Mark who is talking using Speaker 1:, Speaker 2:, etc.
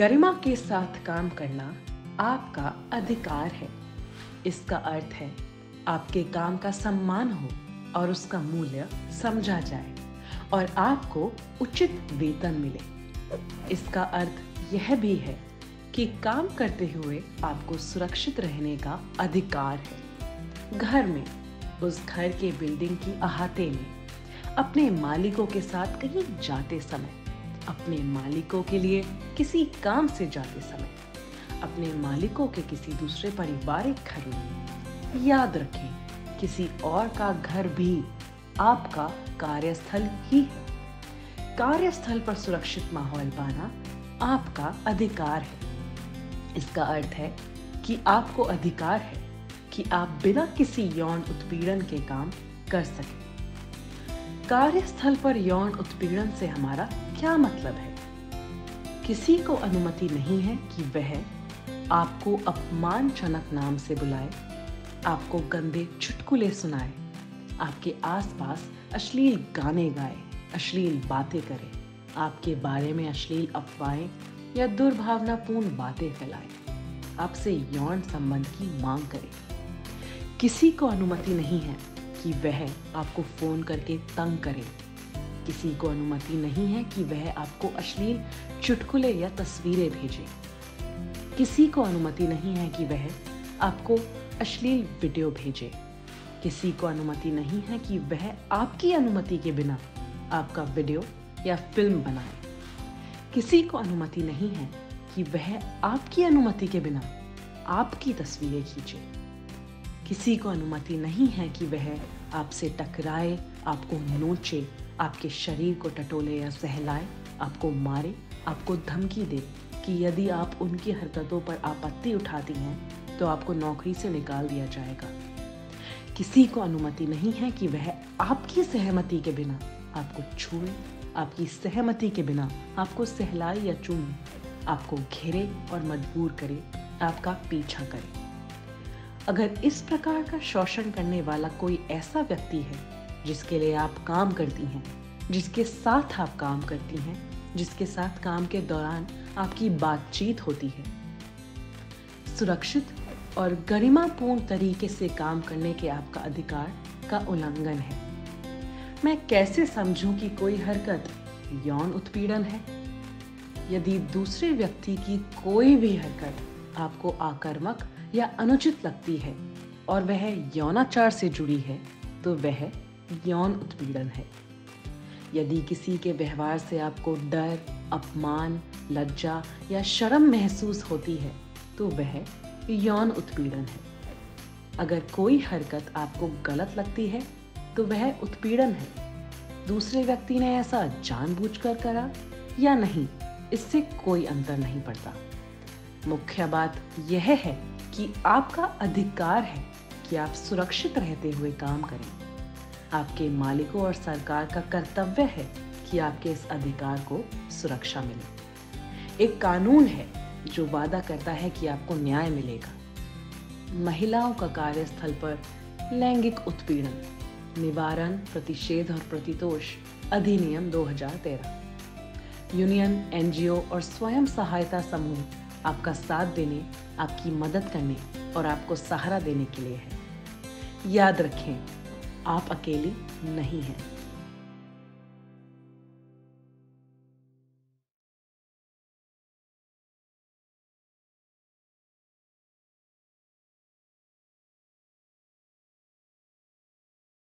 Speaker 1: गरिमा के साथ काम करना आपका अधिकार है। इसका अर्थ है, आपके काम का सम्मान हो और उसका मूल्य समझा जाए और आपको उचित वेतन मिले। इसका अर्थ यह भी है कि काम करते हुए आपको सुरक्षित रहने का अधिकार है। घर में, उस घर के बिल्डिंग की अहाते में, अपने मालिकों के साथ कहीं जाते समय अपने मालिकों के लिए किसी काम से जाते समय, अपने मालिकों के किसी दूसरे पारिवारिक घर में याद रखें। किसी और का घर भी आपका कार्यस्थल ही है। कार्यस्थल पर सुरक्षित माहौल पाना आपका अधिकार है। इसका अर्थ है कि आपको अधिकार है कि आप बिना किसी यौन उत्पीड़न के काम कर सकें। कार्यस्थल पर यौन उत्पीड़न से हमारा क्या मतलब है? किसी को अनुमति नहीं है कि वह आपको अपमानजनक नाम से बुलाए, आपको गंदे चुटकुले सुनाए, आपके आसपास अश्लील गाने गाए, अश्लील बातें करे, आपके बारे में अश्लील अफवाहें या दुर्भावनापूर्ण बातें फैलाए। आपसे यौन संबंध की मांग करे। किसी को अनुमति नहीं है। कि वह आपको फ़ोन करके तंग करे। किसी को अनुमति नहीं है कि वह आपको अश्लील चुटकुले या तस्वीरें भेजे। किसी को अनुमति नहीं है कि वह आपको अश्लील वीडियो भेजे। किसी को अनुमति नहीं है कि वह आपकी अनुमति के बिना आपका वीडियो या फ़िल्म बनाए। किसी को अनुमति नहीं है कि वह आपकी अनुमति के बिना आपकी तस्वीरें खींचे। किसी को अनुमति नहीं है कि वह आपसे टकराए, आपको नोचे, आपके शरीर को टटोले या सहलाए, आपको मारे, आपको धमकी दे कि यदि आप उनकी हरकतों पर आपत्ति उठाती हैं तो आपको नौकरी से निकाल दिया जाएगा। किसी को अनुमति नहीं है कि वह आपकी सहमति के बिना आपको छुए, आपकी सहमति के बिना आपको सहलाए या चूमे आपको घेरे और मजबूर करे, आपका पीछा करे। अगर इस प्रकार का शोषण करने वाला कोई ऐसा व्यक्ति है, जिसके लिए आप काम करती हैं, जिसके साथ आप काम करती हैं, जिसके साथ काम के दौरान आपकी बातचीत होती है, सुरक्षित और गरिमापूर्ण तरीके से काम करने के आपका अधिकार का उल्लंघन है। मैं कैसे समझूं कि कोई हरकत यौन उत्पीड़न है? यदि दूसरे व्यक्ति की कोई भी हरकत आपको आक्रामक या अनुचित लगती है और वह यौनाचार से जुड़ी है तो वह यौन उत्पीड़न है। यदि किसी के व्यवहार से आपको डर, अपमान, लज्जा या शर्म महसूस होती है तो वह यौन उत्पीड़न है। अगर कोई हरकत आपको गलत लगती है तो वह उत्पीड़न है। दूसरे व्यक्ति ने ऐसा जानबूझकर करा या नहीं, इससे कोई अंतर नहीं पड़ता। मुख्य बात यह है कि आपका अधिकार है कि आप सुरक्षित रहते हुए काम करें। आपके मालिकों और सरकार का कर्तव्य है कि आपके इस अधिकार को सुरक्षा मिले। एक कानून है जो वादा करता है कि आपको न्याय मिलेगा। महिलाओं का कार्यस्थल पर लैंगिक उत्पीड़न, निवारण, प्रतिषेध और प्रतितोष, अधिनियम 2013 यूनियन, एनजीओ और स्वयं सहायता समूह आपका साथ देने, आपकी मदद करने और आपको सहारा देने के लिए है। याद रखें, आप अकेले नहीं हैं।